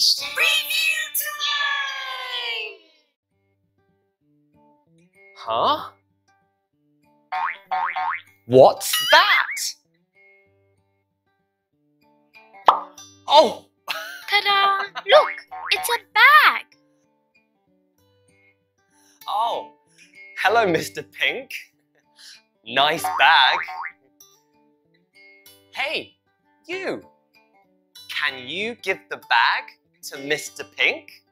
It's review time! Huh? What's that? Oh, Ta-da! Look, it's a bag. oh. Hello, Mr. Pink. Nice bag. Hey, you. Can you give the bag to Mr. Pink?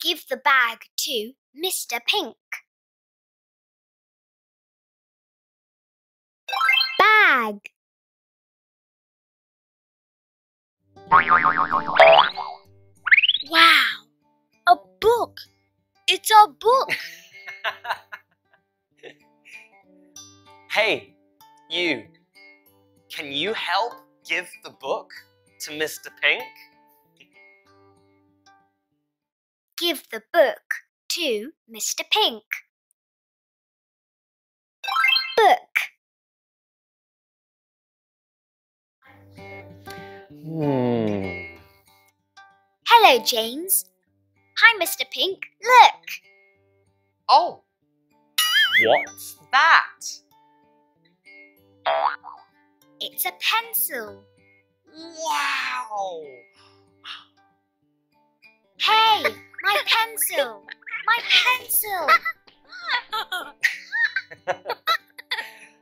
Give the bag to Mr. Pink. Bag. Wow, a book. It's a book. hey, you. Can you help give the book to Mr. Pink? Give the book to Mr. Pink. Book. Hmm. Hello, James. Hi, Mr. Pink. Look. Oh, what's that? It's a pencil. Wow! Hey, my pencil. My pencil.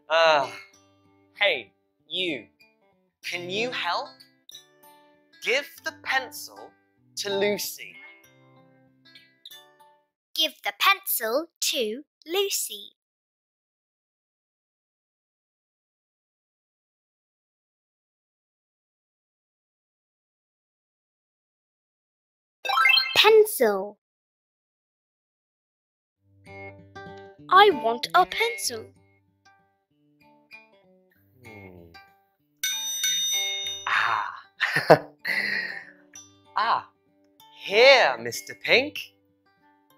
Uh, hey, you. Can you help? Give the pencil to Lucy. Give the pencil to Lucy. Pencil. I want a pencil. Hmm. Ah. ah. Here, Mr. Pink.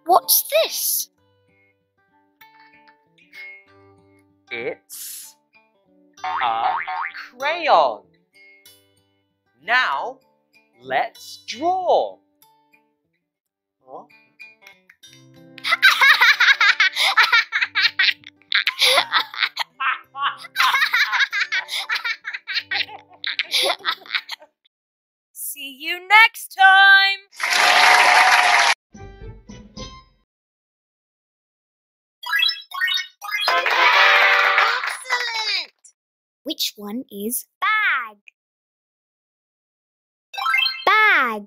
What's this? It's a crayon. Now, let's draw. See you next time! Excellent! Which one is bag? Bag.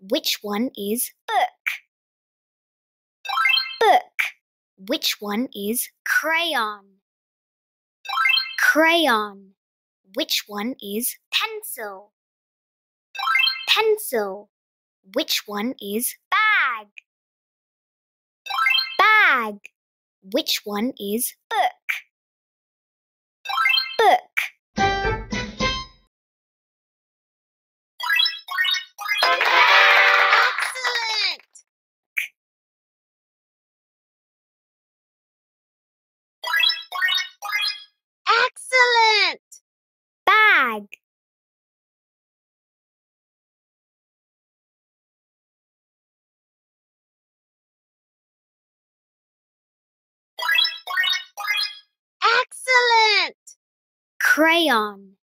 Which one is? Book. Which one is crayon? Crayon. Which one is pencil? Pencil. Which one is bag? Bag. Which one is book? Excellent! Crayon.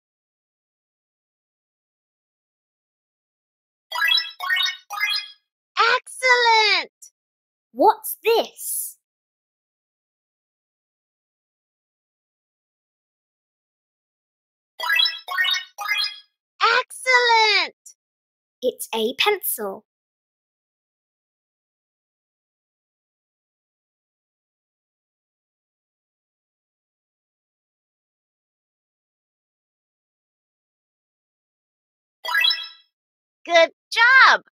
It's a pencil. Good job!